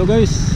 Hello guys.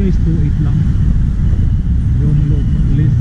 Guys, 2.8 lang. Yung low list,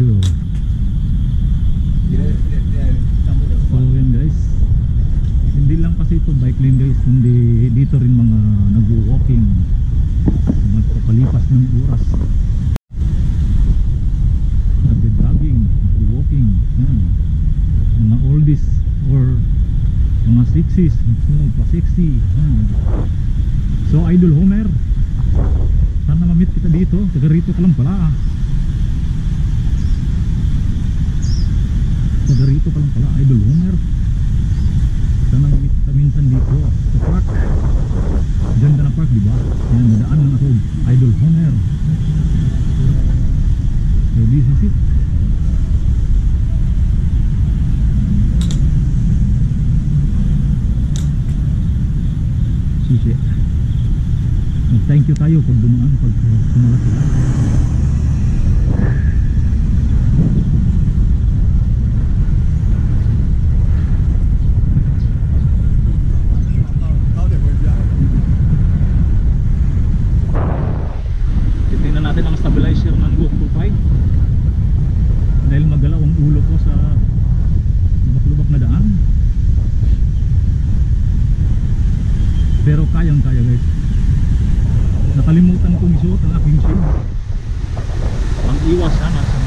Joe. So yan guys. Hindi lang kasi ito bike lane guys, kundi dito rin mga nag-walking. Magpapalipas ng oras. Nag-jogging, nag-walking. Yan. Mga oldies or mga 60s, pa 60. So Idol Homer, sana mamit kita dito. Taga rito ka lang pala ah. This is it. Susi. Thank you tayo pag dumaan pag sumala sila. Titingnan natin ang stabilizer ng GoPro 5 dahil magalaw ang ulo ko sa lubak-lubak na daan pero kayang kaya guys. Nakalimutan kong isuot ang aking shade pang iwas sana sa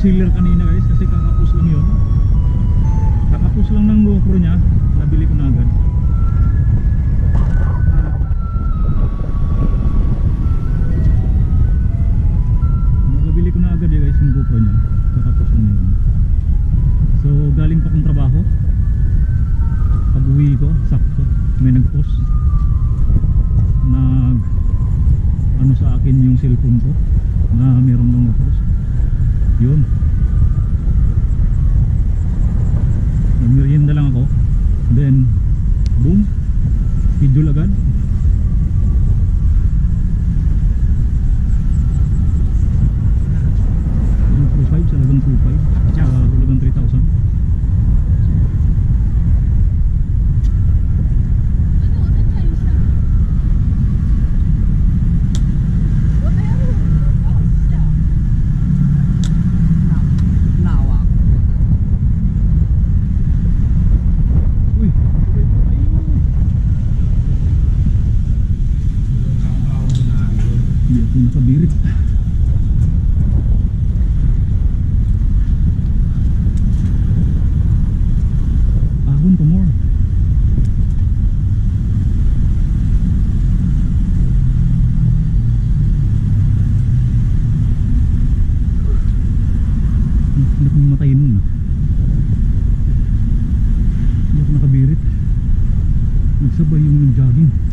sealer kanina guys kasi kakapos lang yun. Kakapos lang ng GoPro niya. Nabili ko na agad. Nagabili ko na agad eh guys yung GoPro niya. Kakapos lang yun. So galing pa kong trabaho. Pag uwi ko, sakto. May nag-post. Nag Ano sa akin yung cellphone ko sabay yung jogging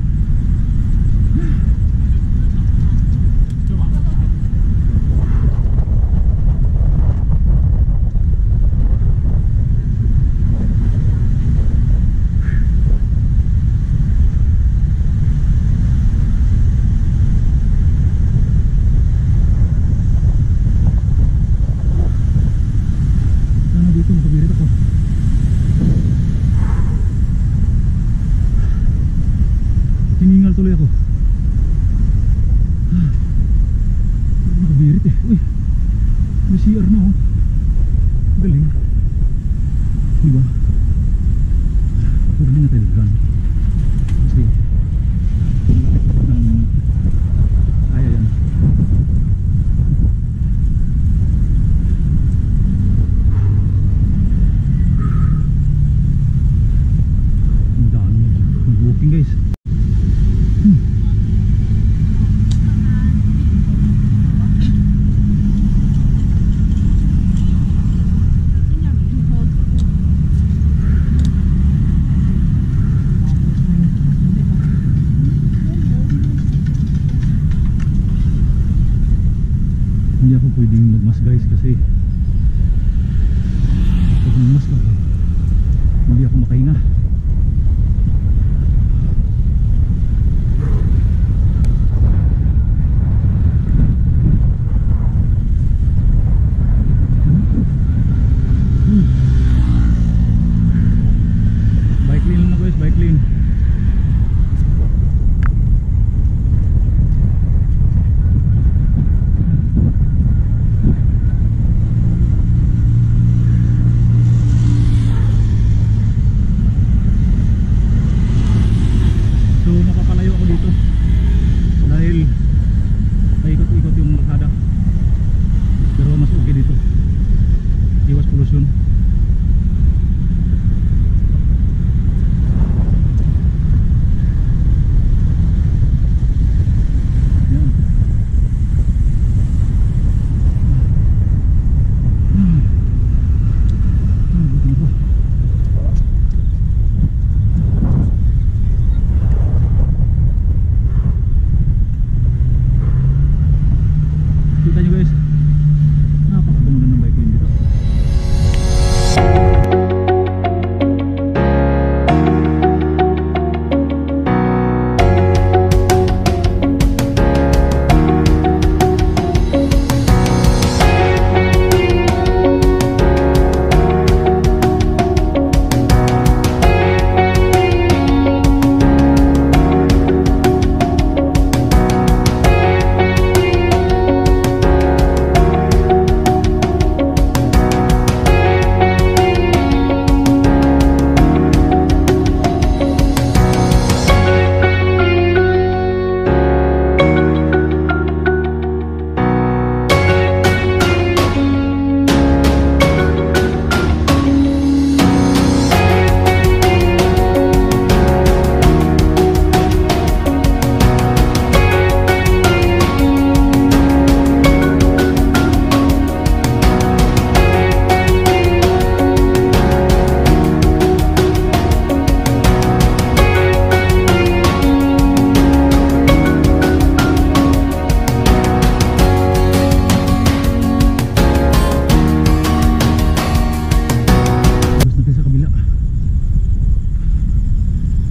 lindo. Legal. ako pwedeng magmas guys kasi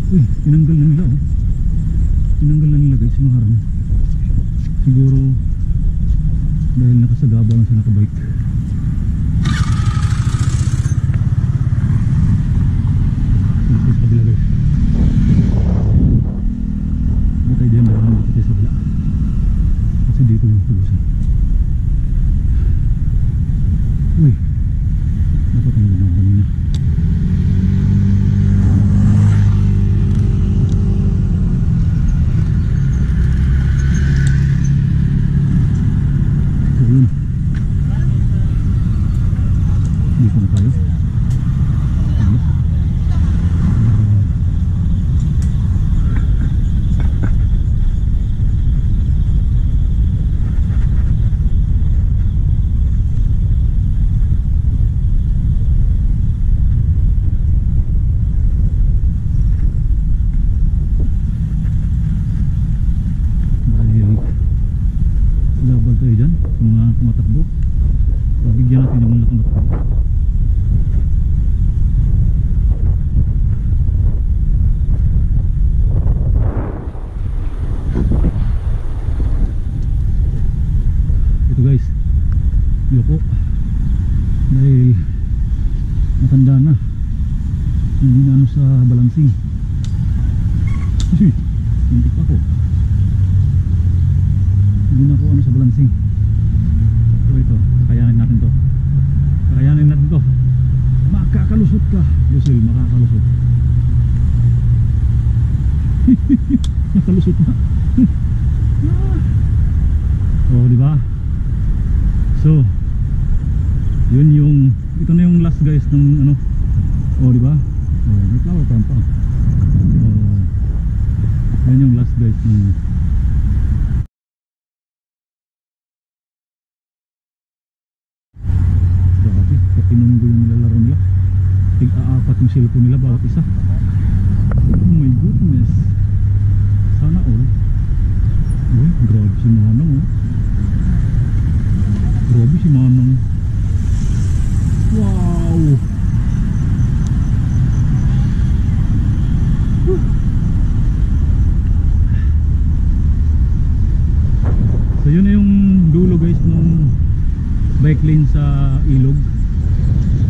Uy, tinanggal na nila oh. Tinanggal na nila guys yung harang. Siguro dahil nakasagabal lang sa nakabike. Yoko. Dahil matanda na. Hindi na ano sa balancing. Uy, hindi pa ako. Hindi na ako ano sa balancing. So ito, kakayanin natin to. Kakayanin natin to. Makakalusot ka. Lusil, makakalusot. Nakalusot na. oh, di ba? So, yun yung ito na yung last guys ng ano. Oh, di ba? Oh, may flower farm pa. Oh. Yan yung last guys ng Grabe, patinundo yung nilalaro nila. Tig-aapat yung cellphone nila bawat isa. Oh my goodness. Sana all. Uy, grabe si Manang oh. Grabe si Manang. Wow! So yun na yung dulo guys ng bike lane sa ilog.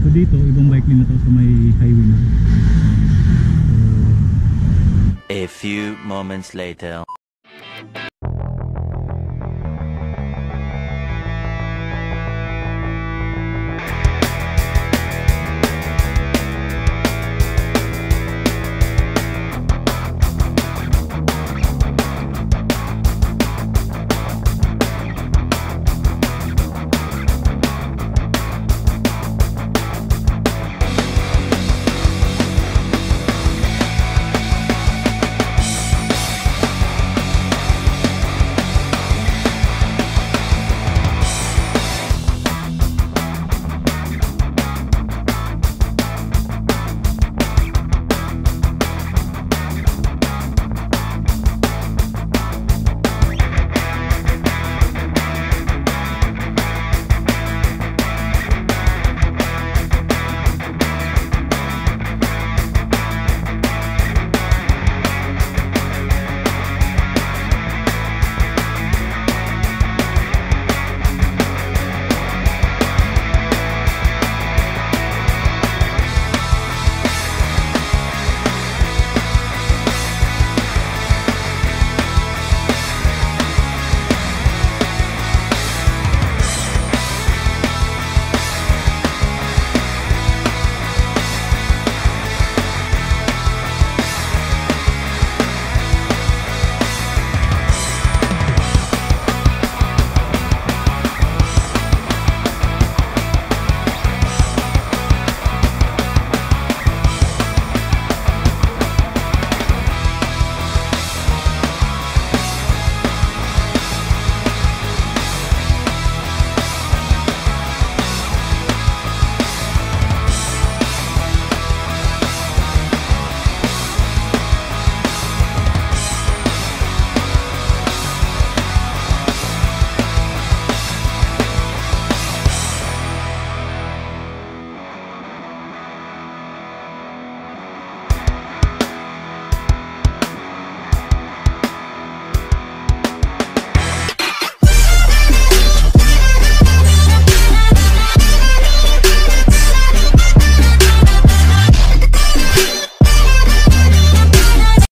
So dito, ibang bike lane na to sa may highway na. So, A few moments later.